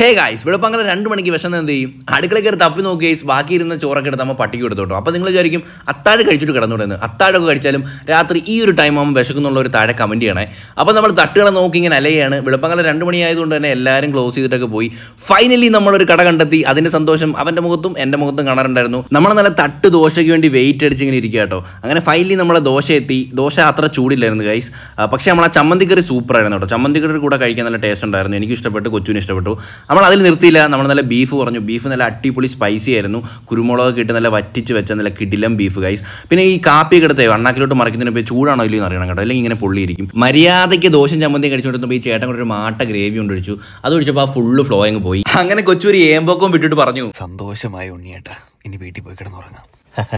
Hey guys വെളുപ്പങ്കല രണ്ട് മണിക്ക് വിഷം എന്ത് ചെയ്യും? അടുക്കള കയറി തപ്പി നോക്കി ഗൈസ് ബാക്കി ഇരുന്ന ചോറൊക്കെ എടുത്ത് നമ്മൾ പട്ടിക്ക് എടുത്തോട്ടോ അപ്പോൾ നിങ്ങൾ വിചാരിക്കും അത്താഴം കഴിച്ചിട്ട് കിടന്നുവിടുന്നു അത്താഴൊക്കെ കഴിച്ചാലും രാത്രി ഈ ഒരു ടൈം ആകുമ്പോൾ വിശക്കുന്നുള്ള ഒരു താഴെ കമന്റ് ചെയ്യണേ. അപ്പോൾ നമ്മൾ തട്ടുകളെ നോക്കി ഇങ്ങനെ അലയാണ്. വെളുപ്പങ്കല രണ്ട് മണി ആയതുകൊണ്ട് തന്നെ എല്ലാവരും ക്ലോസ് ചെയ്തിട്ടൊക്കെ പോയി. ഫൈനലി നമ്മളൊരു കട കണ്ടെത്തി. അതിന്റെ സന്തോഷം അവന്റെ മുഖത്തും എന്റെ മുഖത്തും കാണാറുണ്ടായിരുന്നു. നമ്മൾ നല്ല തട്ട് ദോശയ്ക്ക് വേണ്ടി വെയിറ്റ് അടിച്ച് ഇങ്ങനെ ഇരിക്കുക കേട്ടോ അങ്ങനെ ഫൈനലി നമ്മളെ ദോശ എത്തി. ദോശ അത്ര ചൂടില്ലായിരുന്നു ഗൈസ് പക്ഷേ നമ്മൾ ആ ചമ്മന്തിക്കറി സൂപ്പറായിരുന്നു കേട്ടോ ചമ്മന്തിക്കറി കൂടെ കഴിക്കാൻ നല്ല ടേസ്റ്റ് ഉണ്ടായിരുന്നു. എനിക്ക് ഇഷ്ടപ്പെട്ടു കൊച്ചുവിന് ഇഷ്ടപ്പെട്ടു. നമ്മൾ അതിൽ നിർത്തിയില്ല. നമ്മൾ നല്ല ബീഫ് പറഞ്ഞു ബീഫ് നല്ല അടിപൊളി സ്പൈസി ആയിരുന്നു. കുരുമുളക് ഇട്ട് നല്ല വറ്റിച്ച് വെച്ച നല്ല കിടിലം ബീഫ് ഗൈസ് പിന്നെ ഈ കാപ്പി എടുത്ത് അണ്ണാക്കിലോട്ട് മറിക്കുന്നതിന് പോയി ചൂടാണോ ഇല്ലയോ എന്ന് അറിയണം കേട്ടോ. അല്ലെങ്കിൽ ഇങ്ങനെ പൊള്ളിയിരിക്കും. മര്യാദയ്ക്ക് ദോശം ചമ്മന്തി കഴിച്ചുകൊണ്ടിരുന്നപ്പോൾ ഈ ചേട്ടൻ കൂടെ ഒരു മാട്ട ഗ്രേവി കൊണ്ട് അത് ഒഴിച്ചപ്പോൾ ആ ഫുള്ള് ഫ്ലോയിങ് പോയി. അങ്ങനെ കൊച്ചു ഒരു ഏമ്പൊക്കവും വിട്ടിട്ട് പറഞ്ഞു. സന്തോഷമായി ഉണ്ണിയേട്ടാ ഇനി വീട്ടിൽ പോയി കിടന്നുറങ്ങാം.